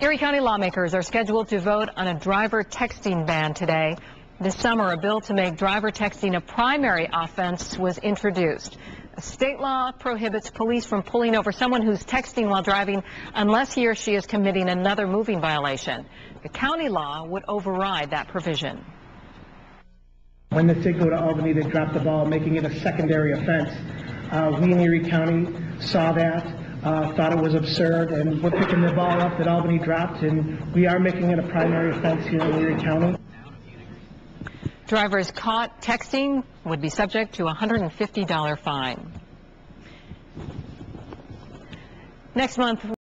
Erie County lawmakers are scheduled to vote on a driver texting ban today. This summer, a bill to make driver texting a primary offense was introduced. A state law prohibits police from pulling over someone who's texting while driving unless he or she is committing another moving violation. The county law would override that provision. When the Citgo to Albany, they dropped the ball, making it a secondary offense. Uh, we in Erie County saw that, uh, thought it was absurd, and we're picking the ball up that Albany dropped, and we are making it a primary offense here in Erie County. Drivers caught texting would be subject to a $150 fine. Next month,